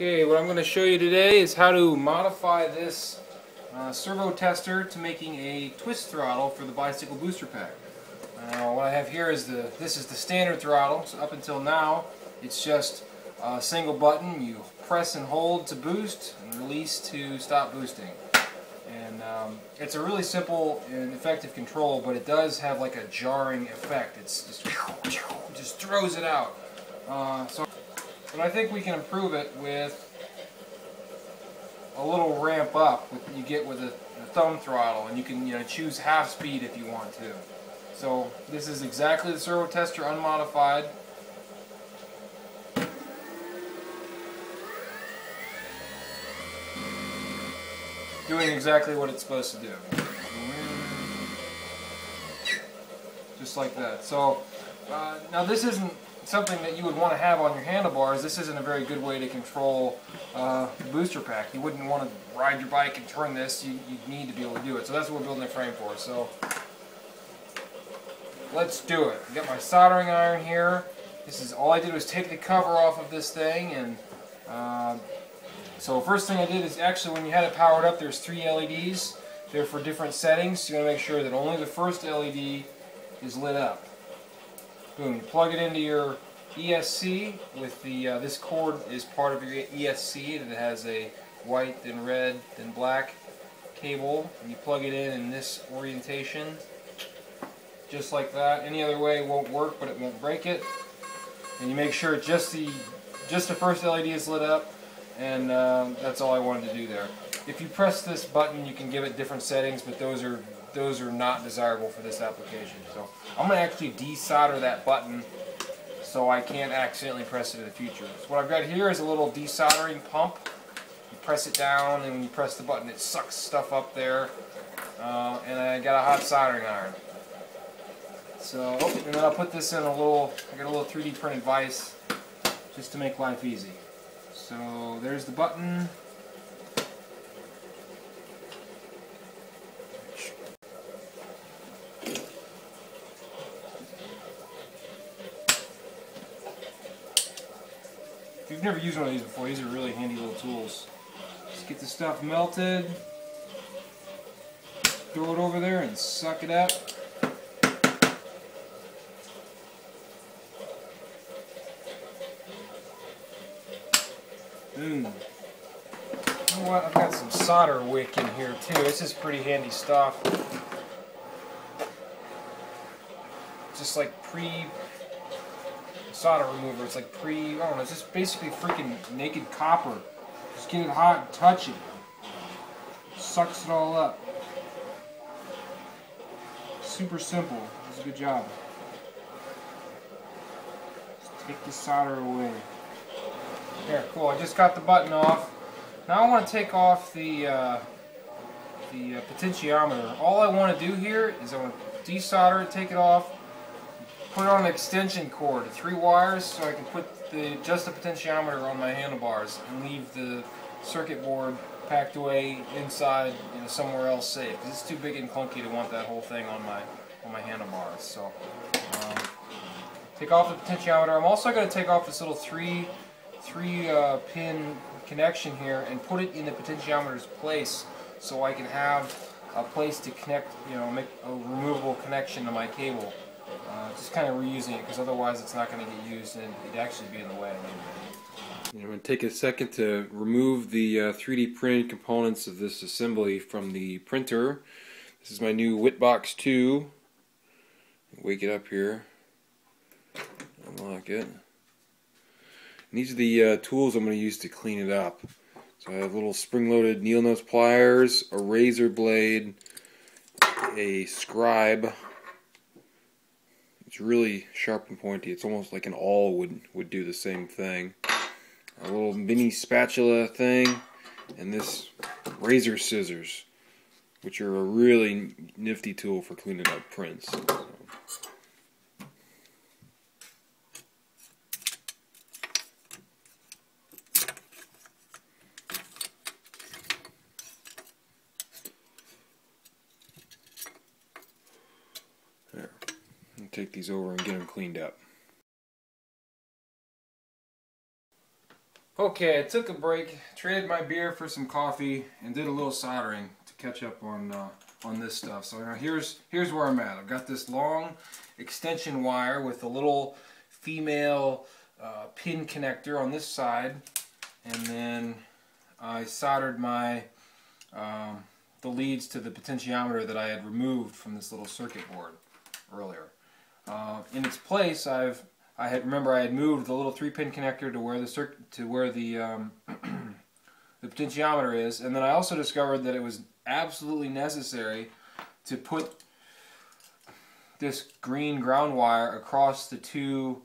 Okay, what I'm going to show you today is how to modify this uh, servo tester to making a twist throttle for the bicycle booster pack. Uh, what I have here is the this is the standard throttle. So up until now, it's just a single button. You press and hold to boost and release to stop boosting. And um, it's a really simple and effective control, but it does have like a jarring effect. It's just just throws it out. Uh, so. But I think we can improve it with a little ramp up you get with a, a, thumb throttle and you can you know choose half speed if you want to. So this is exactly the servo tester unmodified. Doing exactly what it's supposed to do. Just like that. So uh, now this isn't something that you would want to have on your handlebars, this isn't a very good way to control uh, the booster pack. You wouldn't want to ride your bike and turn this. You, you need to be able to do it. So that's what we're building the frame for. So let's do it. I got my soldering iron here. This is all I did was take the cover off of this thing and uh, so first thing I did is actually when you had it powered up there's three LEDs. They're for different settings. So you want to make sure that only the first LED is lit up. You plug it into your ESC with the, uh, this cord is part of your ESC and it has a white, then red, then black cable. And you plug it in in this orientation, just like that. Any other way won't work, but it won't break it. And you make sure just the, just the first LED is lit up, and um, that's all I wanted to do there. If you press this button, you can give it different settings, but those are those are not desirable for this application. So I'm going to actually desolder that button so I can't accidentally press it in the future. So what I've got here is a little desoldering pump. You press it down and when you press the button it sucks stuff up there. Uh, and I got a hot soldering iron. So, oh, and then I'll put this in a little, I got a little 3D printed vise just to make life easy. So there's the button. You've never used one of these before, these are really handy little tools. Just get the stuff melted, throw it over there and suck it up. Boom. You know what? I've got some solder wick in here too. This is pretty handy stuff. Just like pre solder remover. It's like pre, I don't know, it's just basically freaking naked copper. Just get it hot and touch it. Sucks it all up. Super simple. It's a good job. Just take the solder away. There, cool. I just got the button off. Now I want to take off the uh, the uh, potentiometer. All I want to do here is I want to desolder it, take it off, put it on an extension cord, three wires, so I can put the just the potentiometer on my handlebars and leave the circuit board packed away inside, you know, somewhere else safe. It's too big and clunky to want that whole thing on my on my handlebars. So um, take off the potentiometer. I'm also going to take off this little three three uh, pin connection here and put it in the potentiometer's place so I can have a place to connect, you know, make a removable connection to my cable. Uh, just kind of reusing it because otherwise it's not going to get used and it'd actually be in the way. I'm going to take a second to remove the uh, 3D printed components of this assembly from the printer. This is my new Witbox 2. Wake it up here. Unlock it. And these are the uh, tools I'm going to use to clean it up. So I have little spring-loaded needle nose pliers, a razor blade, a scribe, really sharp and pointy. It's almost like an awl would, would do the same thing. A little mini spatula thing, and this razor scissors, which are a really nifty tool for cleaning up prints. Take these over and get them cleaned up. Okay, I took a break, traded my beer for some coffee, and did a little soldering to catch up on uh, on this stuff. So now here's here's where I'm at. I've got this long extension wire with a little female uh, pin connector on this side, and then I soldered my um, the leads to the potentiometer that I had removed from this little circuit board earlier. Uh, in its place, I've I had remember I had moved the little three pin connector to where the to where the um, the potentiometer is, and then I also discovered that it was absolutely necessary to put this green ground wire across the two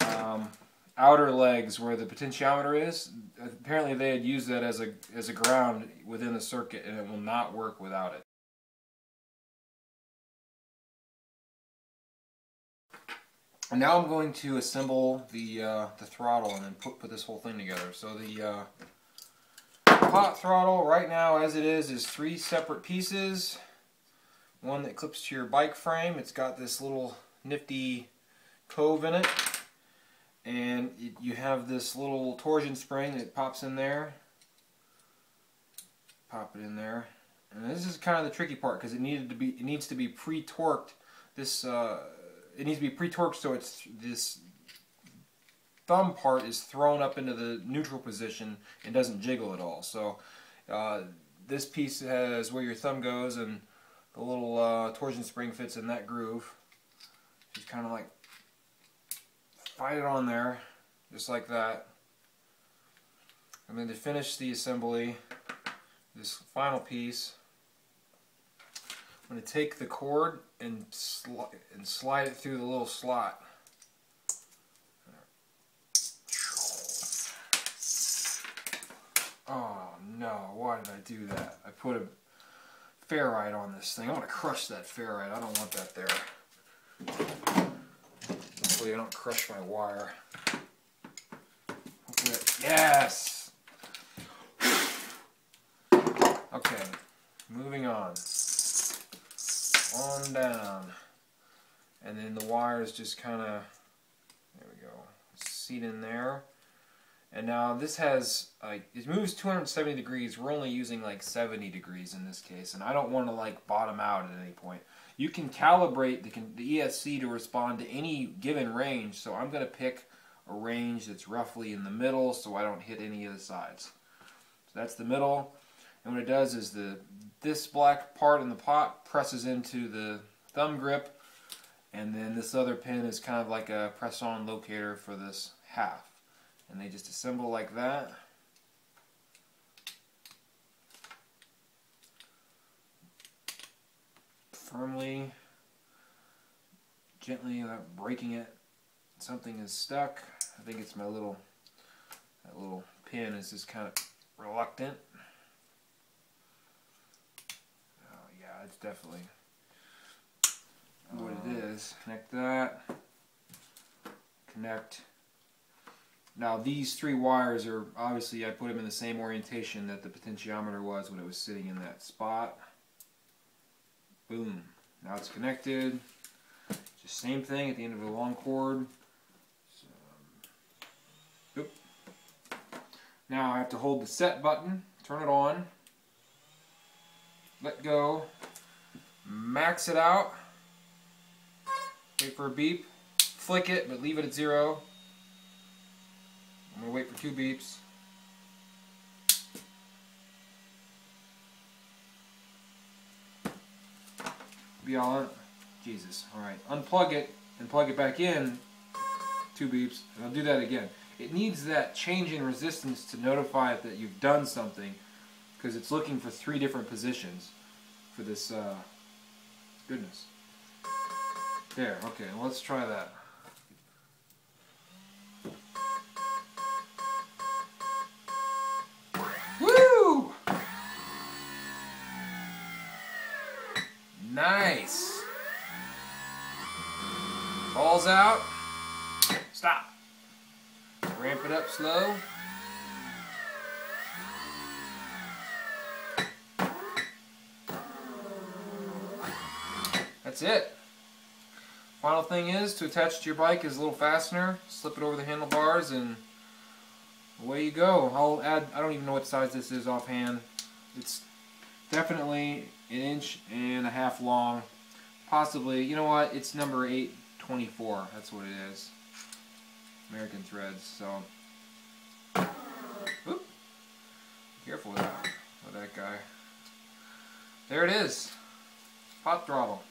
um, outer legs where the potentiometer is. Apparently, they had used that as a as a ground within the circuit, and it will not work without it. And now I'm going to assemble the uh, the throttle and then put put this whole thing together. So the uh, pot throttle right now, as it is, is three separate pieces. One that clips to your bike frame. It's got this little nifty cove in it, and you have this little torsion spring that pops in there. Pop it in there, and this is kind of the tricky part because it needed to be it needs to be pre-torqued. This uh, it needs to be pre-torqued so it's this thumb part is thrown up into the neutral position and doesn't jiggle at all. So uh, this piece has where your thumb goes and the little uh, torsion spring fits in that groove. Just kind of like fight it on there, just like that. And then to finish the assembly, this final piece, I'm going to take the cord and, sli and slide it through the little slot. Oh no, why did I do that? I put a ferrite on this thing. I want to crush that ferrite. I don't want that there. Hopefully I don't crush my wire. Yes! Okay, moving on on down. And then the wires just kind of, there we go, seat in there. And now this has, like, it moves 270 degrees. We're only using like 70 degrees in this case. And I don't want to like bottom out at any point. You can calibrate the, the ESC to respond to any given range. So I'm going to pick a range that's roughly in the middle so I don't hit any of the sides. So that's the middle. And what it does is the this black part in the pot presses into the thumb grip and then this other pin is kind of like a press-on locator for this half. And they just assemble like that. Firmly, gently without breaking it. Something is stuck. I think it's my little, that little pin is just kind of reluctant. It's definitely what it uh, is. Connect that. Connect. Now these three wires are obviously I put them in the same orientation that the potentiometer was when it was sitting in that spot. Boom. Now it's connected. Just same thing at the end of the long cord. So, um, now I have to hold the set button, turn it on, let go, max it out, wait for a beep, flick it, but leave it at zero. I'm going to wait for two beeps. Be all. Jesus. Alright. Unplug it and plug it back in. Two beeps. And I'll do that again. It needs that change in resistance to notify it that you've done something because it's looking for three different positions for this uh, Goodness. There, okay, let's try that. Woo! Nice. Balls out. Stop. Ramp it up slow. That's it. Final thing is to attach to your bike is a little fastener. Slip it over the handlebars and away you go. I'll add, I don't even know what size this is offhand. It's definitely an inch and a half long. Possibly, you know what, it's number 824. That's what it is. American threads, so. Oop. Careful with that, with that guy. There it is. Pot throttle.